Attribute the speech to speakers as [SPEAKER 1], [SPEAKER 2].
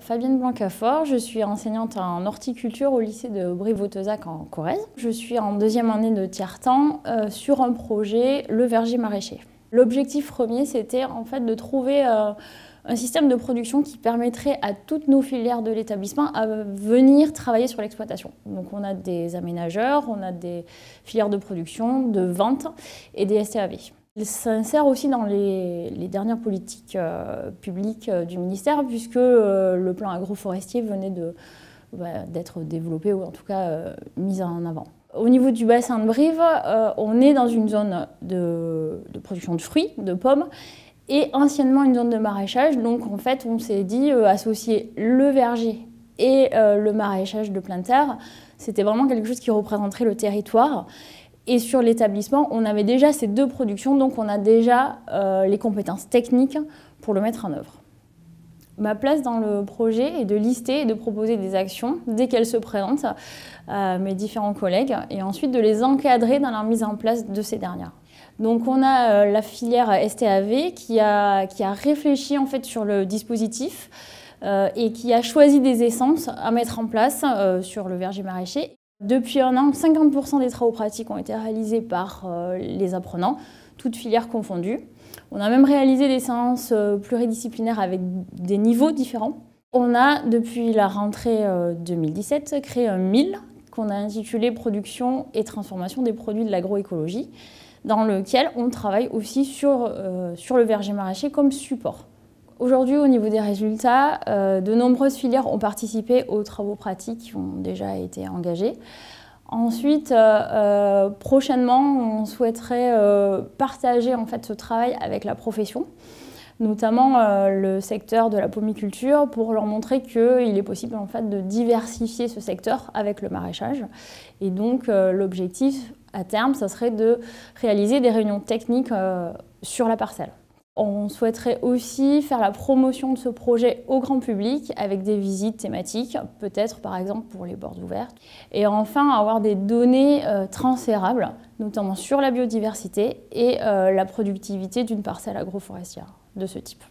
[SPEAKER 1] Fabienne Blancafort, je suis enseignante en horticulture au lycée de Brive-Vautezac en Corrèze. Je suis en deuxième année de tiers-temps euh, sur un projet, le verger maraîcher. L'objectif premier, c'était en fait de trouver euh, un système de production qui permettrait à toutes nos filières de l'établissement à venir travailler sur l'exploitation. Donc on a des aménageurs, on a des filières de production, de vente et des STAV. Il s'insère aussi dans les, dernières politiques euh, publiques euh, du ministère puisque euh, le plan agroforestier venait bah, d'être développé ou en tout cas mis en avant. Au niveau du bassin de Brive, on est dans une zone de, production de fruits, de pommes, et anciennement une zone de maraîchage. Donc en fait, on s'est dit associer le verger et le maraîchage de pleine terre, c'était vraiment quelque chose qui représenterait le territoire. Et sur l'établissement, on avait déjà ces deux productions, donc on a déjà euh, les compétences techniques pour le mettre en œuvre. Ma place dans le projet est de lister et de proposer des actions dès qu'elles se présentent à mes différents collègues et ensuite de les encadrer dans la mise en place de ces dernières. Donc on a euh, la filière STAV qui a, qui a réfléchi en fait sur le dispositif euh, et qui a choisi des essences à mettre en place sur le verger maraîcher. Depuis un an, 50% des travaux pratiques ont été réalisés par euh, les apprenants, toutes filières confondues. On a même réalisé des séances euh, pluridisciplinaires avec des niveaux différents. On a, depuis la rentrée 2017, euh, créé un MIL qu'on a intitulé Production et transformation des produits de l'agroécologie, dans lequel on travaille aussi sur, sur le verger maraîcher comme support. Aujourd'hui, au niveau des résultats, euh, de nombreuses filières ont participé aux travaux pratiques qui ont déjà été engagés. Ensuite, euh, euh, prochainement, on souhaiterait partager en fait, ce travail avec la profession, notamment le secteur de la pomiculture, pour leur montrer qu'il est possible en fait, de diversifier ce secteur avec le maraîchage. Et donc, l'objectif à terme, ce serait de réaliser des réunions techniques sur la parcelle. On souhaiterait aussi faire la promotion de ce projet au grand public avec des visites thématiques, peut-être par exemple pour les bords ouvertes. Et enfin, avoir des données euh, transférables, notamment sur la biodiversité et euh, la productivité d'une parcelle agroforestière de ce type.